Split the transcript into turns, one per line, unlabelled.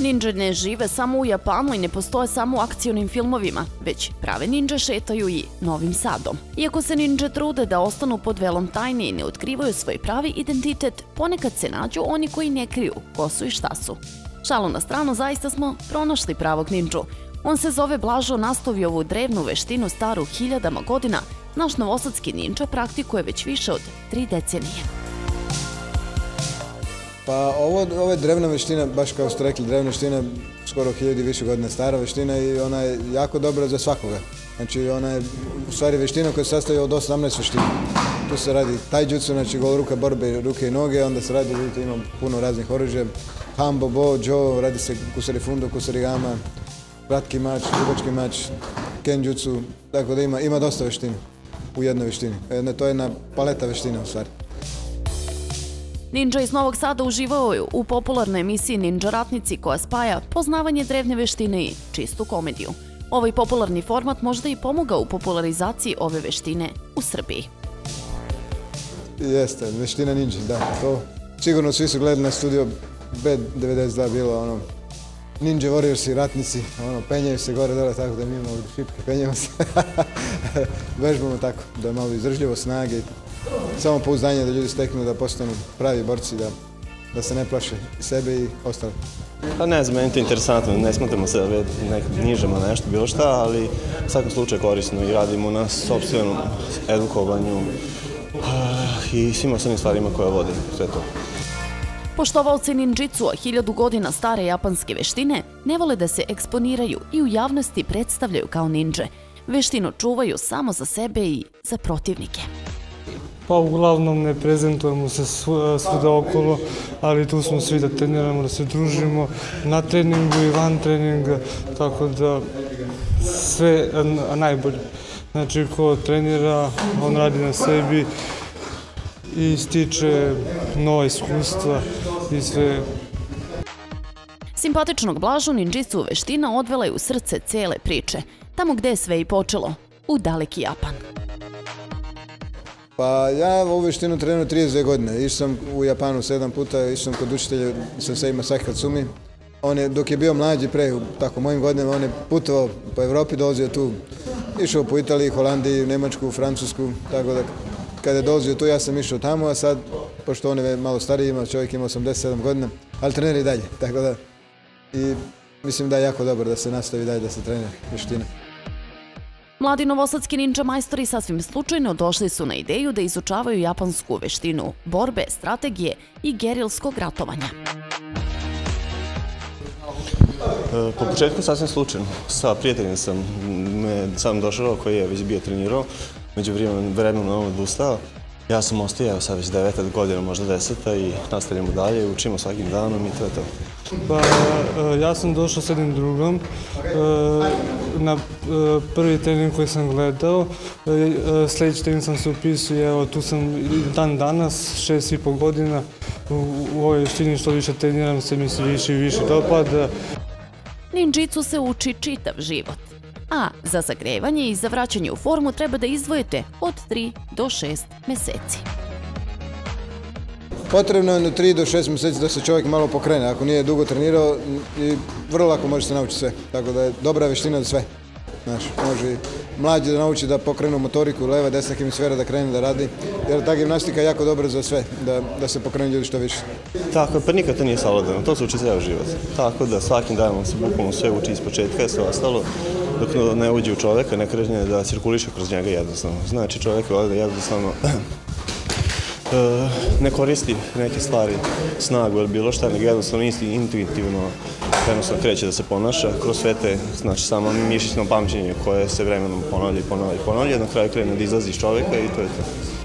Ninja ne žive samo u Japanu i ne postoje samo u akcionim filmovima, već prave ninja šetaju i Novim Sadom. Iako se ninja trude da ostanu pod velom tajne i ne otkrivaju svoj pravi identitet, ponekad se nađu oni koji ne kriju ko su i šta su. Šalu na stranu, zaista smo pronašli pravog ninđu. On se zove Blažo nastavio ovu drevnu veštinu staru hiljadama godina. Naš novosadski ninja praktikuje već više od tri decenije.
Pa ovo, ovo je drevna veština, baš kao ste rekli, drevna veština skoro hiljadi više godina stara veština i ona je jako dobra za svakoga. Znači ona je u stvari veština koja se sastoji od 18 veština. Tu se radi taijutsu, znači gol ruka, borbe, ruke i noge, onda se radi, vidite, ima puno raznih oružja. Hambo, bo, jo, radi se kusari fundo, kusari gama, kratki mač, dugački mač, kenjutsu, tako da ima, ima dosta veština u jednoj veštini. To je jedna paleta veština u stvari.
Ninja iz Novog Sada uživao je u popularnoj emisiji Ninja Ratnici koja spaja poznavanje drevne veštine i čistu komediju. Ovaj popularni format možda i pomogao u popularizaciji ove veštine u Srbiji.
Jeste, veština ninja, da. To sigurno svi su gledali na studio B92 bilo ono Ninja Warriors i ratnici, ono, penjaju se gore dole tako da mi imamo šipke, penjamo se. Vežbamo tako, da malo izdržljivo snage samo pouzdanje da ljudi steknu da postanu pravi borci, da, da se ne plaše sebe i ostalo.
Pa ne znam, meni je to interesantno, ne smatramo se da nižemo nešto, bilo šta, ali u svakom slučaju korisno i radimo na sobstvenom edukovanju i svima ostalim stvarima koje vodim, sve to.
Poštovalci ninjitsu hiljadu godina stare japanske veštine ne vole da se eksponiraju i u javnosti predstavljaju kao ninđe. Veštinu čuvaju samo za sebe i za protivnike.
Pa uglavnom ne prezentujemo se svuda okolo, ali tu smo svi da treniramo, da se družimo na treningu i van treninga, tako da sve najbolje. Znači, ko trenira, on radi na sebi i stiče nova iskustva i sve.
Simpatičnog Blažu ninjitsu veština odvela je u srce cele priče, tamo gde je sve i počelo, u daleki Japan.
Pa ja ovu veštinu trenujem 32 godine. Išao sam u Japanu sedam puta, išao sam kod učitelja Sensei Masaki Katsumi. On je, dok je bio mlađi pre, tako mojim godinama, on je putovao po Evropi, dolazio tu, išao po Italiji, Holandiji, Nemačku, Francusku, tako da kada je dolazio tu ja sam išao tamo, a sad, pošto on je malo stariji, ima, čovjek ima 87 godina, ali trenira i dalje, tako da i mislim da je jako dobro da se nastavi dalje da se trenira veština.
Mladi novosadski ninja majstori sasvim slučajno došli su na ideju da izučavaju japansku veštinu, borbe, strategije i gerilskog ratovanja.
E, po početku sasvim slučajno. Sa prijateljem sam sam došao koji je već bio trenirao, među vremenom on odustao. Ja sam ostao, sad već deveta godina, možda deseta i nastavljamo dalje, učimo svakim danom i to je to.
Pa, e, ja sam došao s jednim drugom. E, na e, prvi trening koji sam gledao, sljedeći trening sam se upisao evo tu sam dan danas, šest i pol godina. U ovoj štini što više treniram se mi se više i više dopada.
Ninjitsu se uči čitav život a za zagrevanje i za vraćanje u formu treba da izdvojite od 3 do 6 meseci.
Potrebno je na 3 do 6 meseci da se čovjek malo pokrene. Ako nije dugo trenirao, i vrlo lako može se naučiti sve. Tako da je dobra veština za sve. Znaš, može mlađi da nauči da pokrenu motoriku, leva, desna hemisfera da krene da radi. Jer ta gimnastika je jako dobra za sve, da, da se pokrenu ljudi što više.
Tako, pa nikad to nije savladano, to se uči ceo život. Tako da svakim danom se bukvalno sve uči iz početka i sve ostalo dok ne uđe u čoveka, ne krežnje da cirkuliše kroz njega jednostavno. Znači čovjek ovdje jednostavno ne koristi neke stvari, snagu ili bilo šta, nego jednostavno intuitivno jednostavno kreće da se ponaša kroz sve te, znači samo mišićno pamćenje koje se vremenom ponavlja i ponavlja i ponavlja, na kraju krene da izlazi iz čovjeka i to je to.